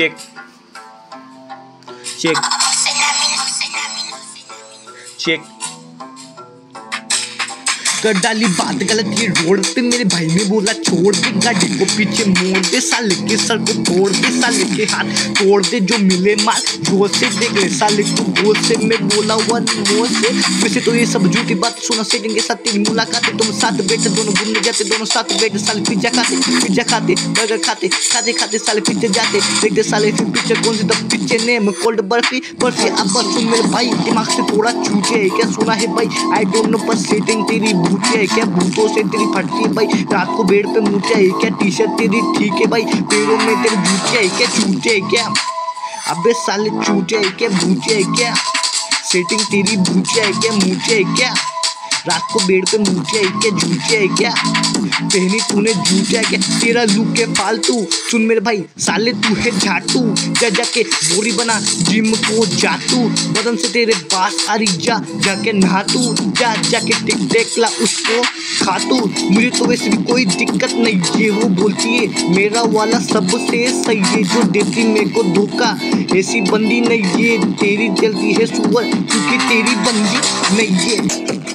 Shake. Shake. Shake. कर डाली बात गलत, ये रोड पे मेरे भाई ने बोला छोड़ दे, गाड़ी को पीछे मोड़ दे, साले के सर को तोड़ दे, साले के हाथ तोड़ दे, जो मिले माल, ज़ोर से देख ले, साले को गोल से, मैं बोला हुआ मोर से। वैसे तो ये सब झूठी बात सुना से के साथ तेरी मुलाकात तुम साथ बैठे, दोनों घूमने जाते, दोनों साथ बैठे, साले पिज्जा खाते पिज्जा खाते बर्गर खाते खाते खाते साले पिज्जा जाते, देखते साले फिर पिक्चर कौन सी the picture name called Barfi Barfi, अब सुन मेरे भाई, दिमाग से थोड़ा छूटे, क्या सुना है भाई? आई डोंट नो पर सेटिंग तेरी भूतिया है क्या? भूतों से तेरी फटती है भाई। रात को बेड पे मूतिया है क्या? टी शर्ट तेरी ठीक है भाई? पेड़ों में तेरी जूतिया है क्या? चूटे है क्या? अबे साले चूटे है क्या? भूतिया है क्या? सेटिंग तेरी भूतिया है क्या? मूतिया है क्या? रात को बेड पे मूतिया है क्या जूतिया है क्या? पहनी तूने जूतिया क्या? तेरा लुक के फालतू। सुन मेरे भाई, साले तू है झाटू। जा, जाके बोरी बना, जिम को जातू बदन से तेरे बास आ रही जा, जाके नहातू। जा, जाके टिक देख ला उसको खातू। मुझे तो वैसे भी कोई दिक्कत नहीं, ये वो बोलती है, मेरा वाला सबसे सही है जो देती मेरे को धोखा। ऐसी बंदी नहीं ये तेरी जल्दी है सुअर, क्योंकि तेरी बंदी नहीं है।